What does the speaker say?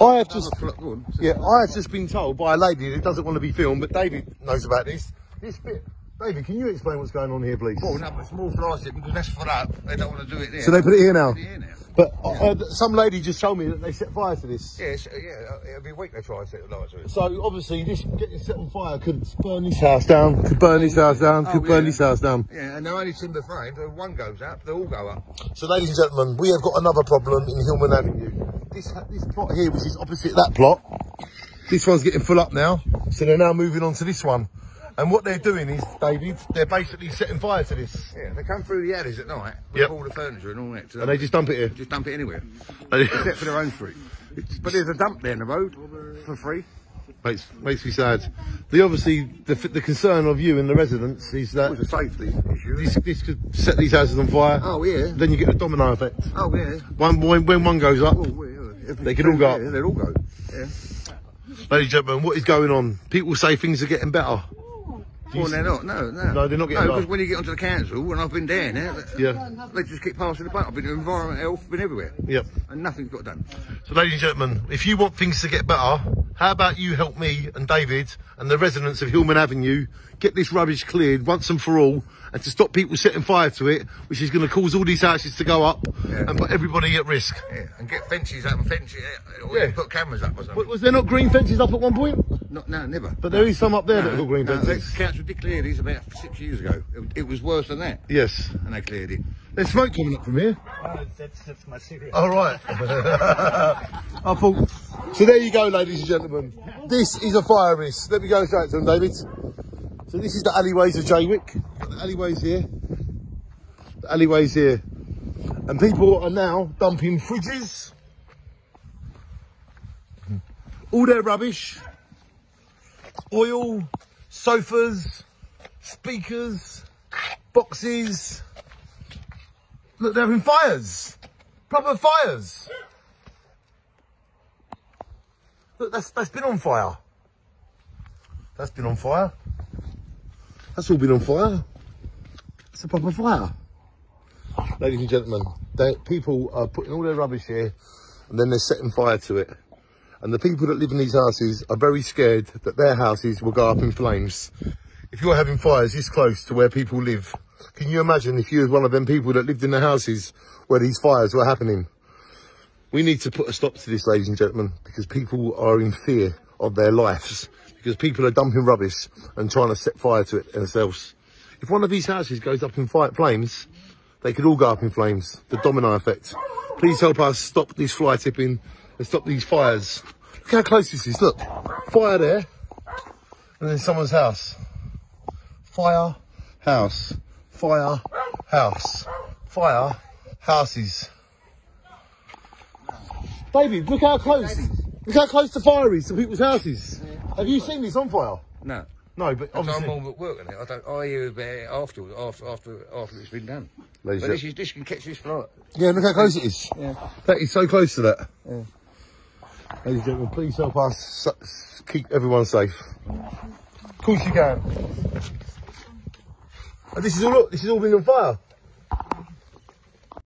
I have just, on. yeah, I have just been told by a lady that doesn't want to be filmed, but David knows about this. This bit, David, can you explain what's going on here, please? Oh, no, but small fly tip because that's for that. They don't want to do it there. So they put it here now. Put it here now. But uh, some lady just told me that they set fire to this. Yes, uh, yeah, every week they try and set the lights to it. So obviously, this getting set on fire could burn this house down, could burn this house down, could Oh, burn yeah. this house down. Yeah, and they're only timber framed. One goes up, they all go up. So, ladies and gentlemen, we have got another problem in Hillman Avenue. This this plot here, which is opposite that plot, this one's getting full up now. So they're now moving on to this one. And what they're doing is, David, they're basically setting fire to this, Yeah, they come through the alleys at night with Yep. all the furniture and all that. So and they just dump it here. just dump it anywhere, except for their own street. But there's a dump there in the road for free. makes makes me sad. The obviously the the concern of you and the residents is that It was a safety issue. this this could set these houses on fire. Oh, yeah. Then you get a domino effect. Oh, yeah. One when, when one goes up, Oh, yeah. They could all go yeah. They'll all go. Yeah. ladies and gentlemen, what is going on? People say things are getting better. Well, they're not. No, no. No, they're not getting No, because when you get onto the council, and I've been down there, Yeah. they just keep passing the buck. I've been to environment health, been everywhere. Yep. And nothing's got done. So, ladies and gentlemen, if you want things to get better, how about you help me and David and the residents of Hillman Avenue get this rubbish cleared once and for all, and to stop people setting fire to it, which is going to cause all these houses to go up Yeah. and put everybody at risk. Yeah. And get fences up and fences, or Yeah. put cameras up or something. W- Was there not green fences up at one point? Not, no, never. But there is some up there that have got green no, the fences. council declared these about six years ago. It, it was worse than that, Yes. and they cleared it. There's smoke coming up from here. Oh, that's, that's my cigarette. All right. I thought. So there you go, ladies and gentlemen. This is a fire risk. Let me go straight to them, David. So this is the alleyways of Jaywick. The alleyways here. The alleyways here. And people are now dumping fridges. All their rubbish. Oil, sofas, speakers, boxes. Look, they're having fires. Proper fires. Look, that's that's been on fire. That's been on fire. That's all been on fire. It's a proper fire. Ladies and gentlemen, they, people are putting all their rubbish here and then they're setting fire to it. And the people that live in these houses are very scared that their houses will go up in flames. If you're having fires this close to where people live, can you imagine if you was one of them people that lived in the houses where these fires were happening? We need to put a stop to this, ladies and gentlemen, because people are in fear of their lives. Because people are dumping rubbish and trying to set fire to it themselves. If one of these houses goes up in flames, they could all go up in flames. The domino effect. Please help us stop this fly tipping and stop these fires. Look how close this is. Look, fire there, and then someone's house. Fire, house, fire, house, fire, houses. David, look how close. Look how close the fire is to people's houses. Have you seen this on fire? No. No, but I'm obviously. all at work on it. I don't. I hear about it afterwards, after after after it's been done. Ladies but and this is this can catch this fly. Yeah, look how close it is. Yeah. That is so close to that. Ladies and gentlemen, please help us keep everyone safe. Of course you can. And this is all. This is all been on fire.